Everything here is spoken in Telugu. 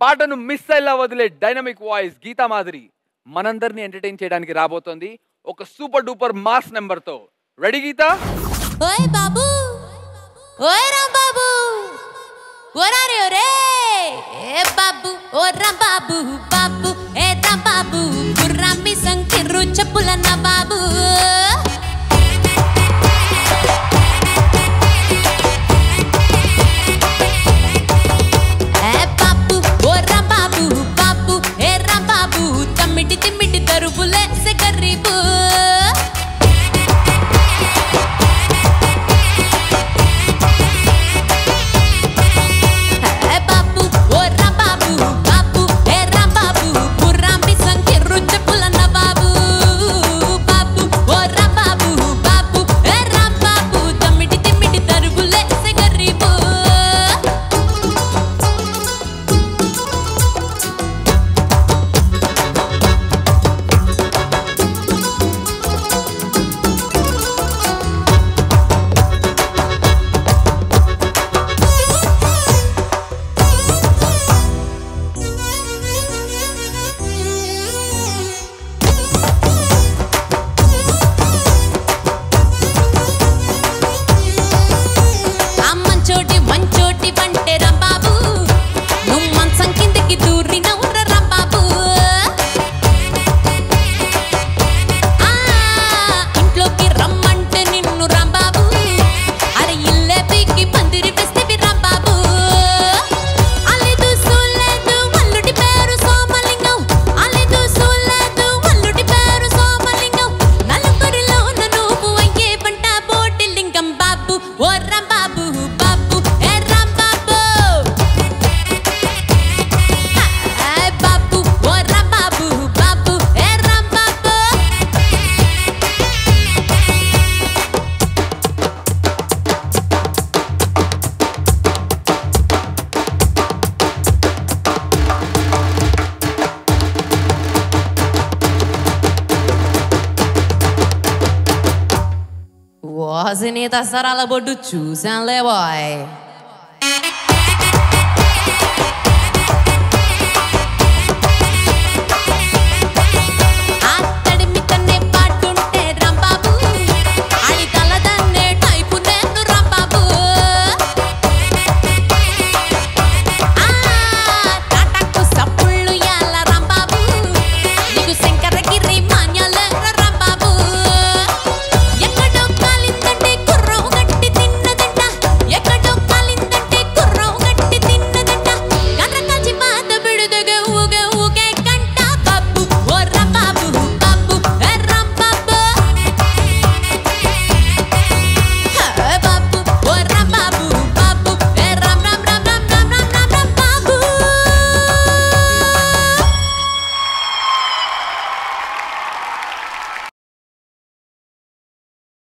పాటను మిస్ అయ్యేలా వదిలే డైనమిక్ వాయిస్ గీతా మాదిరి మనందరినీ ఎంటర్టైన్ చేయడానికి రాబోతోంది ఒక సూపర్ డూపర్ మాస్ నెంబర్తో రెడీ గీత? ఓయ్ బాబు! ఓయ్ రామ్ బాబు! ఓరారే ఓరే ఏ బాబు ఓ Ram Babu Hozini tasara lebo ducu san lewoi.